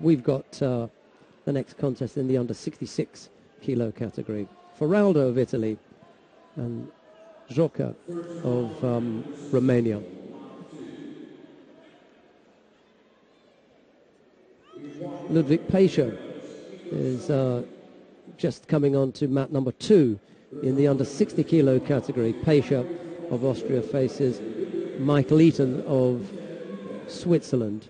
We've got uh, the next contest in the under 66 kilo category. Faraldo of Italy and Joca of um, Romania. Ludwig Paischer is uh, just coming on to mat number two in the under 60 kilo category. Paischer of Austria faces Michael Eaton of Switzerland.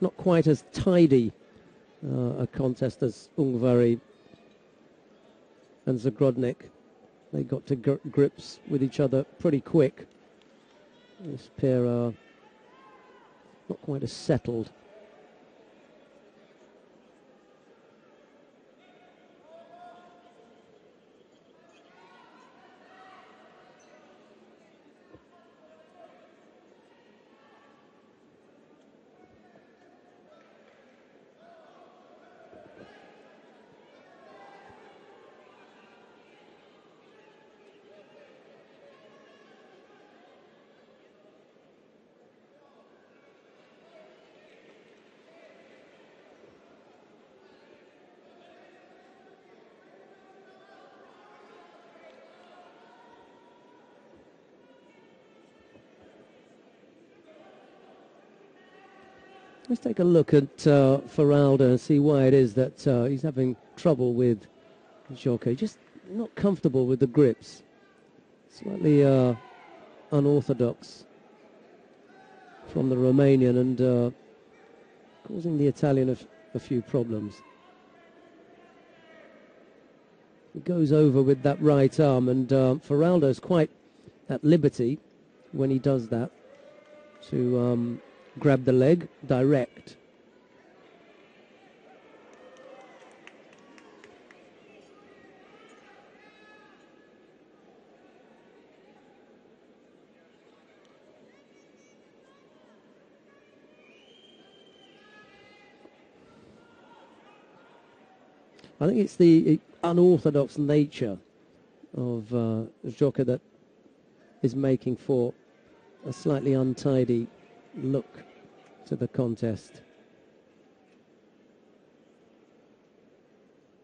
Not quite as tidy uh, a contest as Ungvari and Zagrodnik. They got to gr- grips with each other pretty quick. This pair are not quite as settled. Let's take a look at uh, Faraldo and see why it is that uh, he's having trouble with Joca. Just not comfortable with the grips. Slightly uh, unorthodox from the Romanian and uh, causing the Italian a, f- a few problems. He goes over with that right arm, and uh, Faraldo's quite at liberty when he does that to um, grab the leg direct. I think it's the unorthodox nature of uh, Joca that is making for a slightly untidy look to the contest.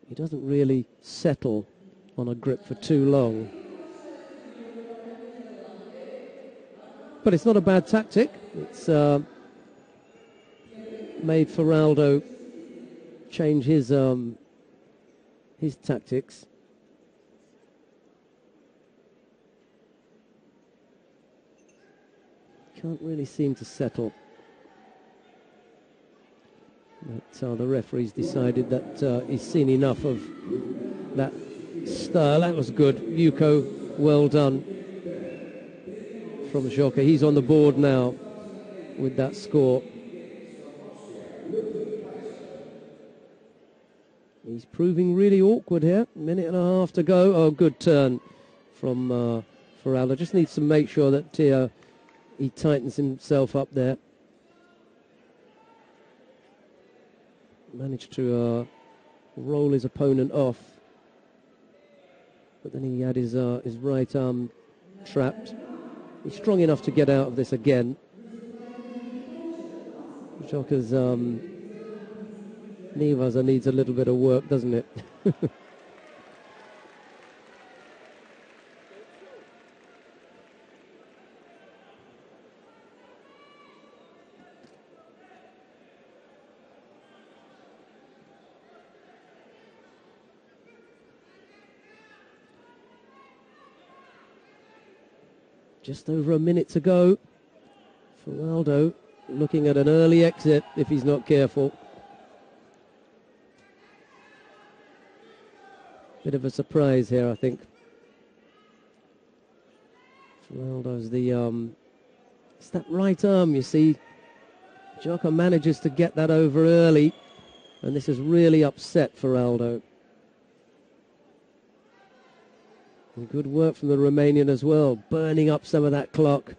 He doesn't really settle on a grip for too long. But it's not a bad tactic. It's uh, made Faraldo change his um, his tactics. Can't really seem to settle. But uh, the referee's decided that uh, he's seen enough of that style. That was good. Yuko, well done from Joca. He's on the board now with that score. He's proving really awkward here. Minute and a half to go. Oh, good turn from uh, Faraldo. Just needs to make sure that uh, he tightens himself up there. Managed to uh, roll his opponent off. But then he had his, uh, his right arm trapped. He's strong enough to get out of this again. Joca's um, ne-waza needs a little bit of work, doesn't it? Just over a minute to go. Faraldo looking at an early exit if he's not careful. Bit of a surprise here, I think. Ronaldo's the um, it's that right arm, you see. Jocko manages to get that over early, and this is really upset Aldo. And good work from the Romanian as well, burning up some of that clock.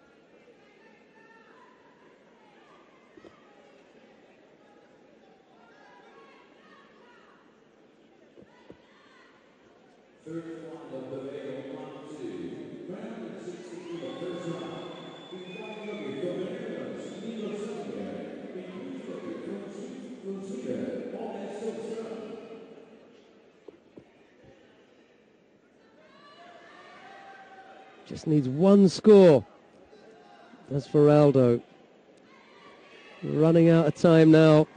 Just needs one score. That's for Aldo. Running out of time now.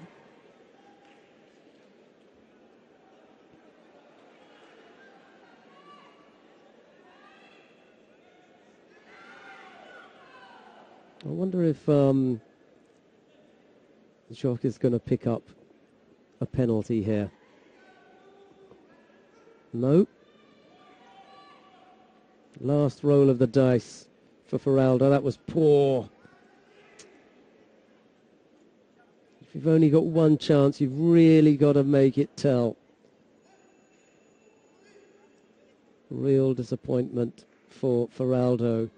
I wonder if um, Jock is going to pick up a penalty here. No. Last roll of the dice for Faraldo. That was poor. If you've only got one chance, you've really got to make it tell. Real disappointment for Faraldo.